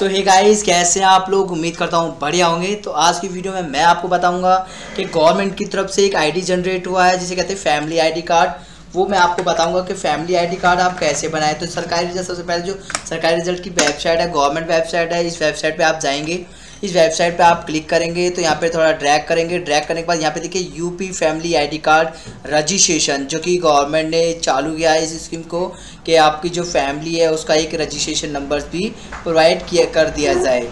सो hey guys कैसे हैं आप लोग? उम्मीद करता हूँ बढ़िया होंगे। तो आज की वीडियो में मैं आपको बताऊँगा कि गवर्नमेंट की तरफ़ से एक आईडी जनरेट हुआ है, जिसे कहते हैं फैमिली आईडी कार्ड वो मैं आपको बताऊँगा कि फैमिली आईडी कार्ड आप कैसे बनाएँ। तो सरकारी रिज़ल्ट सबसे पहले जो सरकारी रिज़ल्ट की वेबसाइट है गवर्नमेंट वेबसाइट है, इस वेबसाइट पर आप जाएँगे। इस वेबसाइट पे आप क्लिक करेंगे तो यहाँ पे थोड़ा ड्रैग करेंगे। ड्रैग करने के बाद यहाँ पे देखिए UP family ID card registration जो कि गवर्नमेंट ने चालू किया है इस स्कीम को कि आपकी जो फैमिली है, उसका एक रजिस्ट्रेशन नंबर भी प्रोवाइड किया कर दिया जाए।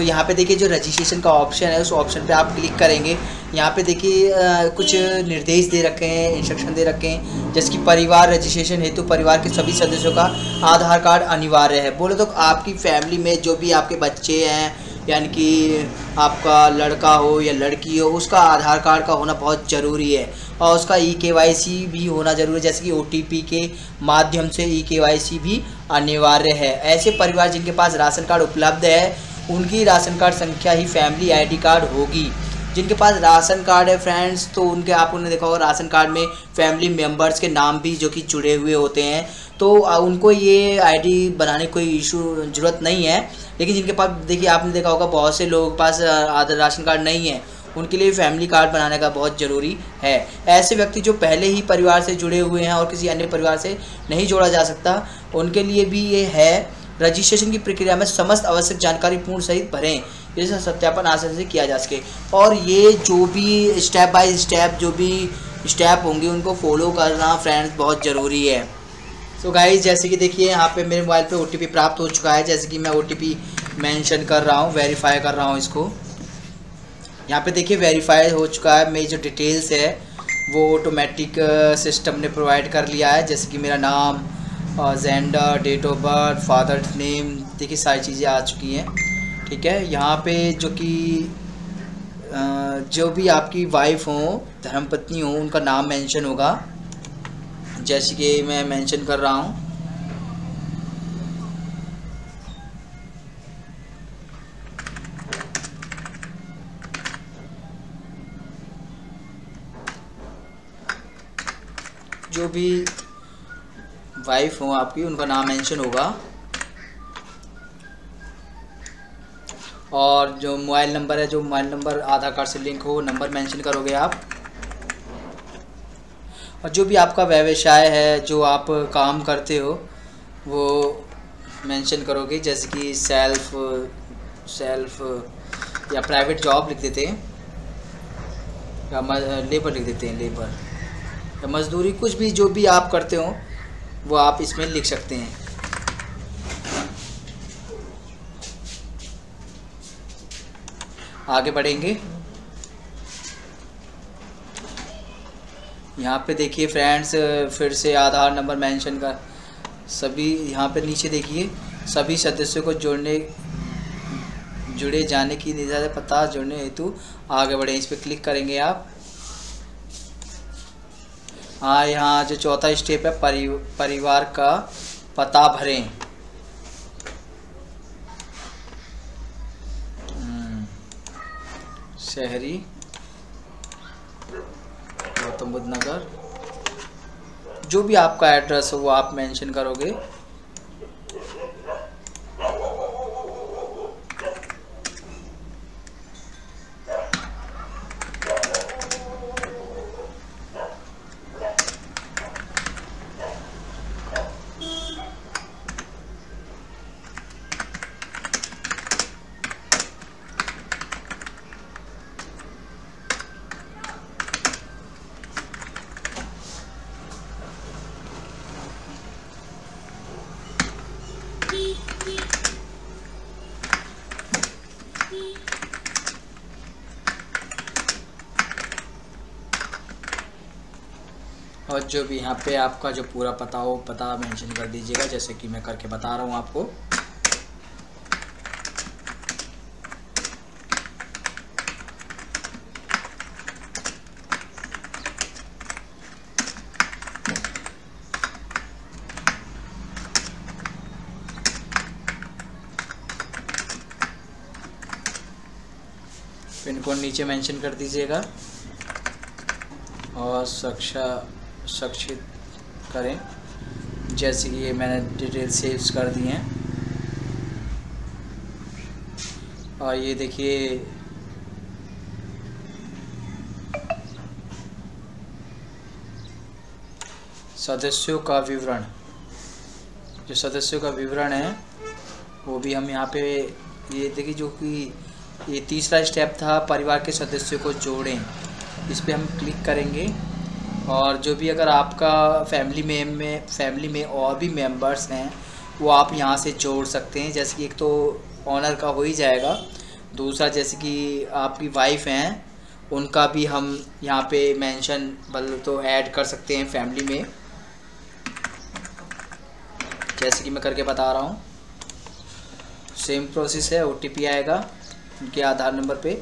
तो यहाँ पे देखिए जो रजिस्ट्रेशन का ऑप्शन है, उस ऑप्शन पे आप क्लिक करेंगे। यहाँ पे देखिए कुछ निर्देश दे रखे हैं इंस्ट्रक्शन दे रखे हैं, जैसे कि परिवार रजिस्ट्रेशन हेतु परिवार के सभी सदस्यों का आधार कार्ड अनिवार्य है। बोले तो आपकी फैमिली में जो भी आपके बच्चे हैं, यानी कि आपका लड़का हो या लड़की हो, उसका आधार कार्ड का होना बहुत ज़रूरी है। और उसका ई के वाई सी भी होना ज़रूरी है, जैसे कि ओ टी पी के माध्यम से ई के वाई सी भी अनिवार्य है। ऐसे परिवार जिनके पास राशन कार्ड उपलब्ध है उनकी राशन कार्ड संख्या ही फैमिली आईडी कार्ड होगी। जिनके पास राशन कार्ड है फ्रेंड्स तो उनके आप उन्होंने देखा होगा राशन कार्ड में फैमिली मेंबर्स के नाम भी जो कि जुड़े हुए होते हैं। तो उनको ये आईडी बनाने कोई इशू, ज़रूरत नहीं है। लेकिन जिनके पास, देखिए, आपने देखा होगा, बहुत से लोगों के पास आधार, राशन कार्ड नहीं है। उनके लिए फैमिली कार्ड बनाने का बहुत ज़रूरी है। ऐसे व्यक्ति जो पहले ही परिवार से जुड़े हुए हैं और किसी अन्य परिवार से नहीं जोड़ा जा सकता, उनके लिए भी ये है। रजिस्ट्रेशन की प्रक्रिया में समस्त आवश्यक जानकारी पूर्ण सहित भरें, जिससे सत्यापन आसानी से किया जा सके। और ये जो भी स्टेप बाय स्टेप जो भी स्टेप होंगे, उनको फॉलो करना फ्रेंड्स बहुत ज़रूरी है। सो so गाइज़ जैसे कि देखिए, यहाँ पे मेरे मोबाइल पे ओटीपी प्राप्त हो चुका है। जैसे कि मैं ओटीपी मेंशन कर रहा हूँ वेरीफाई कर रहा हूँ इसको। यहाँ पे देखिए वेरीफाई हो चुका है। मेरी जो डिटेल्स है, वो ऑटोमेटिक सिस्टम ने प्रोवाइड कर लिया है। जैसे कि मेरा नाम gender date of birth father name देखिए सारी चीज़ें आ चुकी हैं, ठीक है? यहाँ पे जो कि जो भी आपकी वाइफ हो, धर्मपत्नी हो, उनका नाम मेंशन होगा। जैसे कि मैं मेंशन कर रहा हूँ। जो भी वाइफ हो आपकी, उनका नाम मेंशन होगा। और जो मोबाइल नंबर है, जो मोबाइल नंबर आधार कार्ड से लिंक हो नंबर मेंशन करोगे आप। और जो भी आपका व्यवसाय है, जो आप काम करते हो, वो मेंशन करोगे, जैसे कि सेल्फ सेल्फ या प्राइवेट जॉब लिख देते हैं। या लेबर लिख देते हैं लेबर या मज़दूरी, कुछ भी, जो भी आप करते हो वो आप इसमें लिख सकते हैं। आगे बढ़ेंगे। यहाँ पे देखिए फ्रेंड्स फिर से आधार नंबर मेंशन का सभी यहाँ पे नीचे देखिए, सभी सदस्यों को जोड़ने, जुड़े जाने की निर्धारित पता जोड़ने हेतु आगे बढ़े। इस पर क्लिक करेंगे आप। हाँ यहाँ जो चौथा स्टेप है परि परिवार का पता भरें। हम्म, शहरी गौतम बुद्ध नगर जो भी आपका एड्रेस हो वो आप मेंशन करोगे। और जो भी यहाँ पे आपका जो पूरा पता हो, पता मेंशन कर दीजिएगा, जैसे कि मैं करके बता रहा हूँ आपको। पिन कोड नीचे मेंशन कर दीजिएगा। और सक्षा सक्षित करें। जैसे कि ये मैंने डिटेल सेव्स कर दी हैं। और ये देखिए, सदस्यों का विवरण। जो सदस्यों का विवरण है, वो भी हम यहाँ पे ये देखिए, जो कि ये तीसरा स्टेप था परिवार के सदस्यों को जोड़ें। इस पर हम क्लिक करेंगे। और जो भी अगर आपका फैमिली में में फैमिली में और भी मेंबर्स हैं, वो आप यहाँ से जोड़ सकते हैं। जैसे कि एक तो ऑनर का हो ही जाएगा। दूसरा, जैसे कि आपकी वाइफ हैं, उनका भी हम यहाँ पे मेंशन मतलब तो ऐड कर सकते हैं फैमिली में। जैसे कि मैं करके बता रहा हूँ। सेम प्रोसेस है ओटीपी आएगा। उनके आधार नंबर पे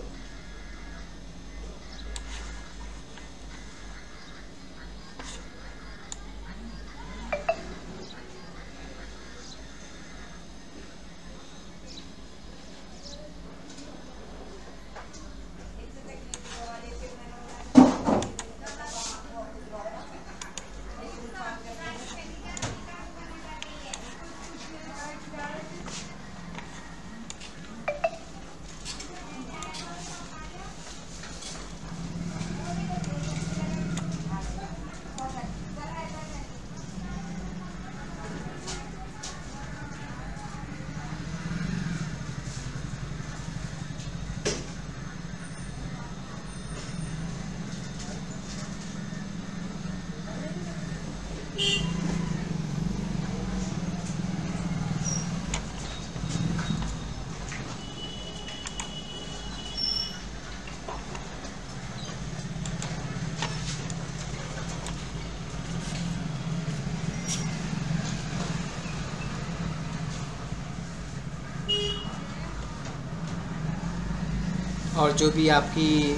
और जो भी आपकी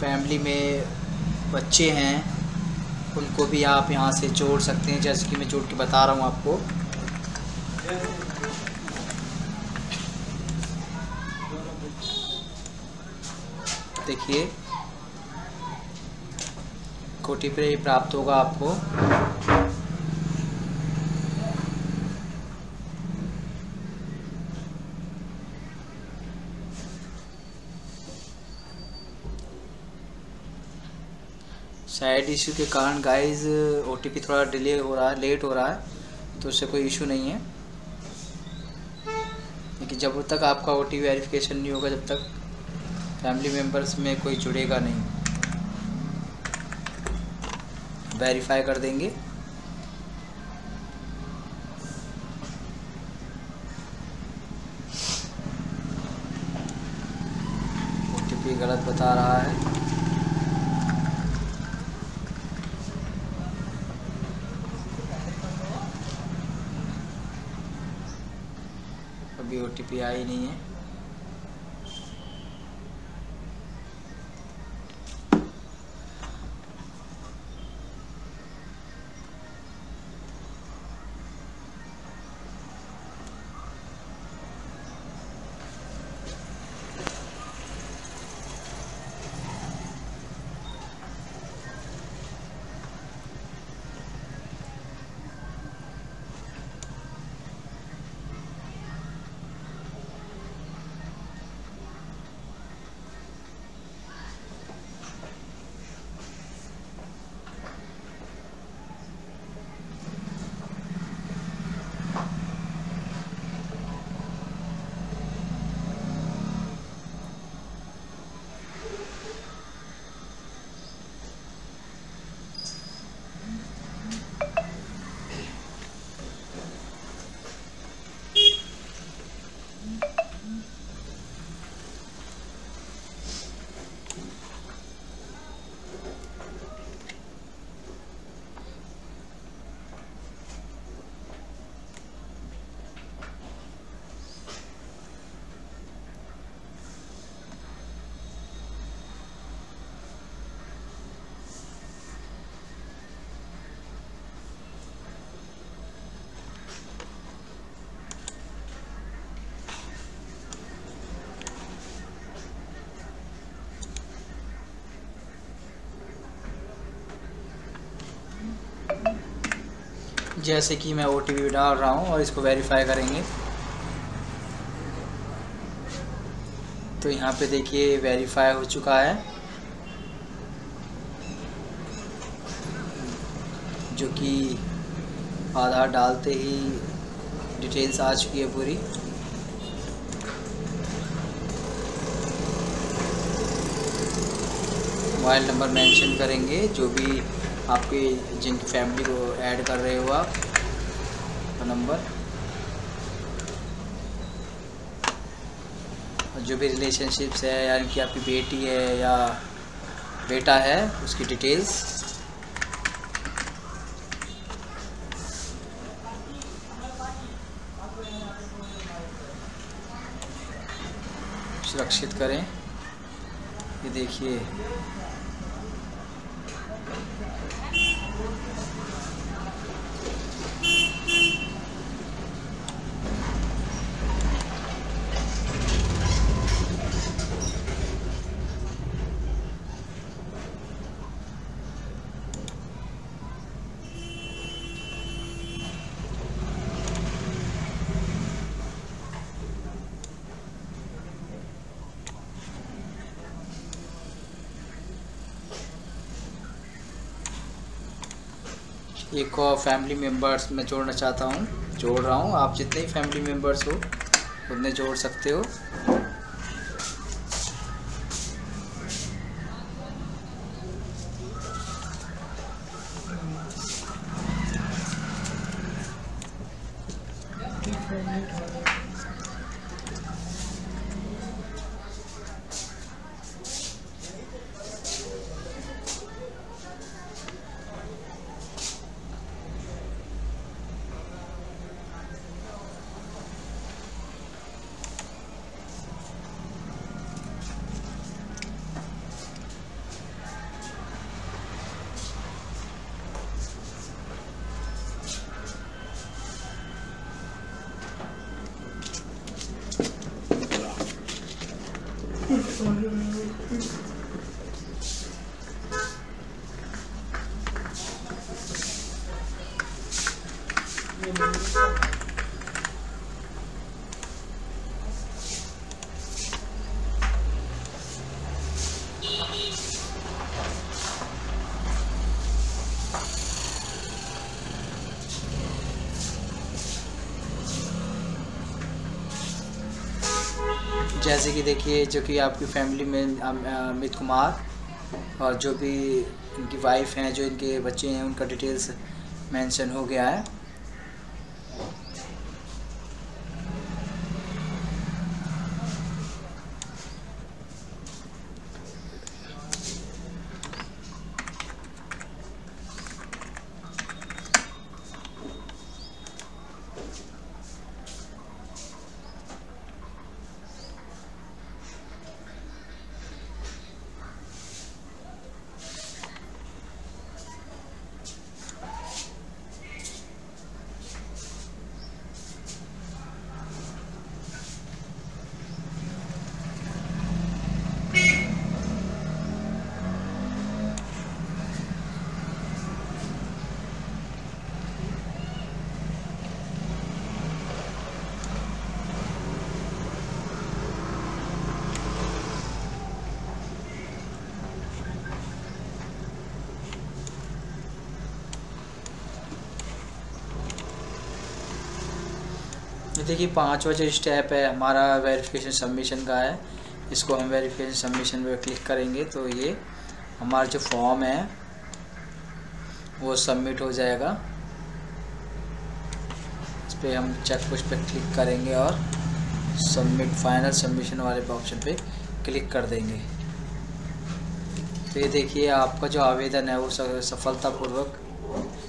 फैमिली में बच्चे हैं, उनको भी आप यहाँ से जोड़ सकते हैं, जैसे कि मैं जोड़ के बता रहा हूँ आपको। देखिए, कोटी पे प्राप्त होगा आपको। साइड इशू के कारण गाइस ओ थोड़ा डिले हो रहा है लेट हो रहा है तो उससे कोई इशू नहीं है। लेकिन जब तक आपका ओटीपी वेरिफिकेशन नहीं होगा, जब तक फैमिली मेंबर्स में कोई जुड़ेगा नहीं वेरीफाई कर देंगे। ओ गलत बता रहा है। ओ नहीं है। जैसे कि मैं ओ डाल रहा हूँ और इसको वेरीफाई करेंगे। तो यहाँ पे देखिए वेरीफाई हो चुका है। जो कि आधार डालते ही डिटेल्स आ चुकी है पूरी। मोबाइल नंबर मेंशन करेंगे, जो भी आपके जिनकी फैमिली को ऐड कर रहे हो आप नंबर जो भी रिलेशनशिप्स है यानी कि आपकी बेटी है या बेटा है, उसकी डिटेल्स सुरक्षित करें। ये देखिए एक और फैमिली मेंबर्स मैं जोड़ना चाहता हूँ। जोड़ रहा हूँ। आप जितने ही फैमिली मेंबर्स हो, उतने जोड़ सकते हो। Hadi. जैसे कि देखिए, जो कि आपकी फैमिली में अमित कुमार और जो भी इनकी वाइफ हैं, जो इनके बच्चे हैं, उनका डिटेल्स मेंशन हो गया है। देखिए पाँचवा जो स्टेप है हमारा वेरिफिकेशन सबमिशन का है। इसको हम वेरिफिकेशन सबमिशन पर क्लिक करेंगे तो ये हमारा जो फॉर्म है, वो सबमिट हो जाएगा। इस पर हम चेक पुश पे क्लिक करेंगे और सबमिट फाइनल सबमिशन वाले ऑप्शन पे क्लिक कर देंगे। तो ये देखिए, आपका जो आवेदन है, वो सफलतापूर्वक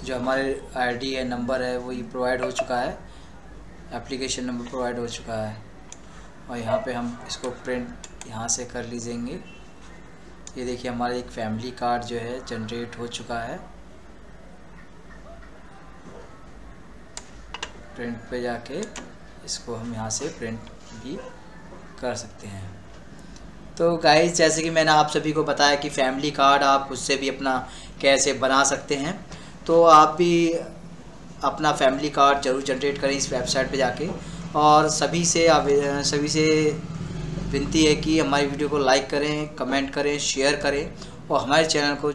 जो हमारे आईडी है नंबर है, वो ये प्रोवाइड हो चुका है। एप्लीकेशन नंबर प्रोवाइड हो चुका है। और यहाँ पे हम इसको प्रिंट यहाँ से कर लीजिएँगे। ये देखिए हमारा एक फैमिली कार्ड जो है जनरेट हो चुका है। प्रिंट पे जाके इसको हम यहाँ से प्रिंट भी कर सकते हैं। तो गाइस जैसे कि मैंने आप सभी को बताया कि फैमिली कार्ड आप उससे भी अपना कैसे बना सकते हैं। तो आप भी अपना फैमिली कार्ड ज़रूर जनरेट करें इस वेबसाइट पे जाके। और सभी से सभी से विनती है कि हमारी वीडियो को लाइक करें कमेंट करें शेयर करें और हमारे चैनल को